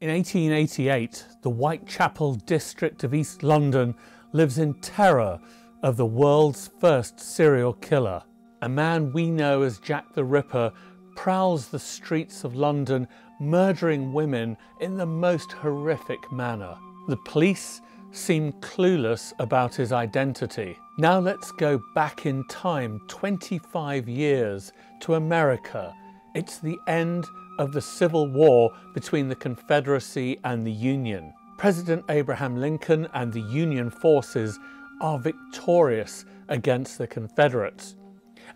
In 1888, the Whitechapel district of East London lives in terror of the world's first serial killer. A man we know as Jack the Ripper prowls the streets of London, murdering women in the most horrific manner. The police seem clueless about his identity. Now let's go back in time 25 years to America. It's the end of the Civil War between the Confederacy and the Union. President Abraham Lincoln and the Union forces are victorious against the Confederates.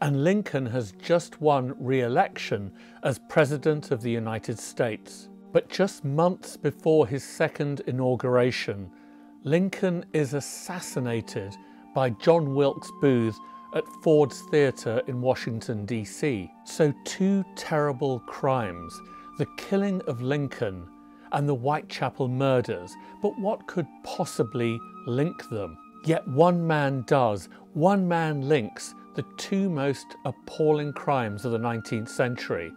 And Lincoln has just won re election as President of the United States. But just months before his second inauguration, Lincoln is assassinated by John Wilkes Booth at Ford's Theatre in Washington, D.C. So, two terrible crimes the killing of Lincoln and the Whitechapel murders. But what could possibly link them? Yet one man does, one man links the two most appalling crimes of the 19th century.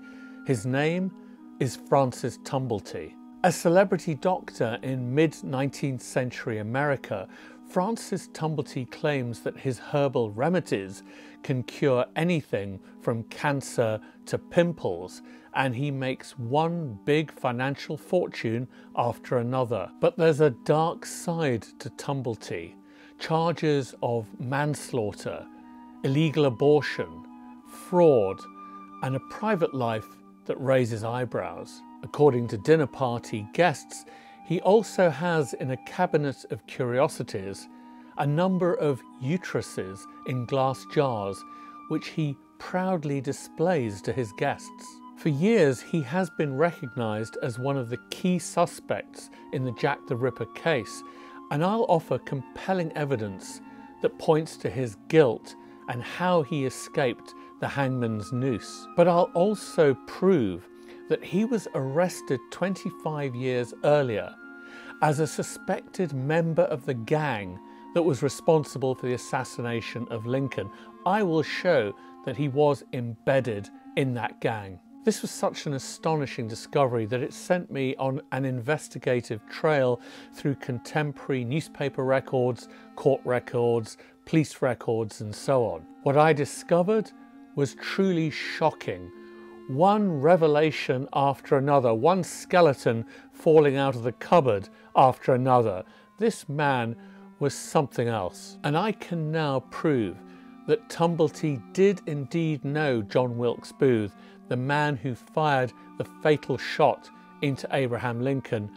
His name is Francis Tumblety. A celebrity doctor in mid 19th century America Francis Tumblety claims that his herbal remedies can cure anything from cancer to pimples, and he makes one big financial fortune after another. But there's a dark side to Tumblety charges of manslaughter, illegal abortion, fraud, and a private life that raises eyebrows. According to dinner party guests, he also has in a cabinet of curiosities a number of uteruses in glass jars, which he proudly displays to his guests. For years, he has been recognised as one of the key suspects in the Jack the Ripper case, and I'll offer compelling evidence that points to his guilt and how he escaped the hangman's noose. But I'll also prove that he was arrested 25 years earlier as a suspected member of the gang that was responsible for the assassination of Lincoln. I will show that he was embedded in that gang. This was such an astonishing discovery that it sent me on an investigative trail through contemporary newspaper records, court records, police records, and so on. What I discovered was truly shocking one revelation after another, one skeleton falling out of the cupboard after another. This man was something else. And I can now prove that Tumblety did indeed know John Wilkes Booth, the man who fired the fatal shot into Abraham Lincoln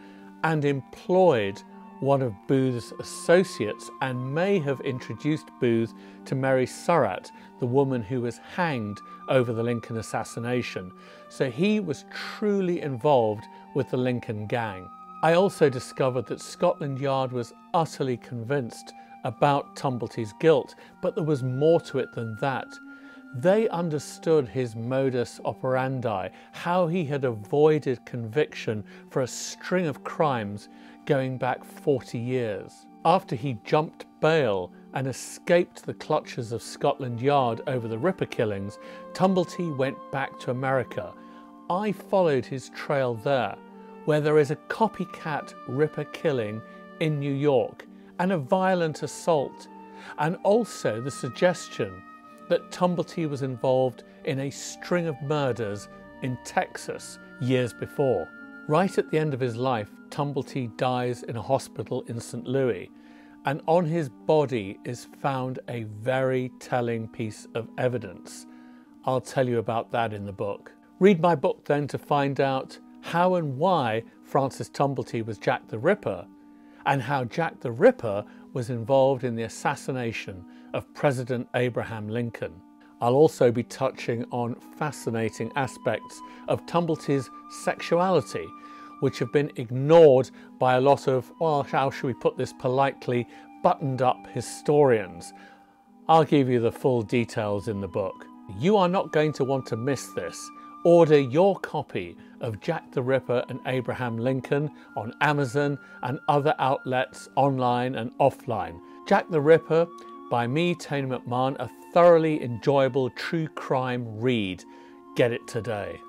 and employed one of Booth's associates and may have introduced Booth to Mary Surratt, the woman who was hanged over the Lincoln assassination. So he was truly involved with the Lincoln gang. I also discovered that Scotland Yard was utterly convinced about Tumblety's guilt, but there was more to it than that. They understood his modus operandi, how he had avoided conviction for a string of crimes going back 40 years. After he jumped bail and escaped the clutches of Scotland Yard over the Ripper killings, Tumblety went back to America. I followed his trail there, where there is a copycat Ripper killing in New York and a violent assault, and also the suggestion that Tumblety was involved in a string of murders in Texas years before. Right at the end of his life, Tumblety dies in a hospital in St. Louis, and on his body is found a very telling piece of evidence. I'll tell you about that in the book. Read my book then to find out how and why Francis Tumblety was Jack the Ripper, and how Jack the Ripper was involved in the assassination of President Abraham Lincoln. I'll also be touching on fascinating aspects of Tumblety's sexuality, which have been ignored by a lot of, well, how should we put this politely, buttoned up historians. I'll give you the full details in the book. You are not going to want to miss this. Order your copy of Jack the Ripper and Abraham Lincoln on Amazon and other outlets online and offline. Jack the Ripper by me, Tony McMahon, a thoroughly enjoyable true crime read. Get it today.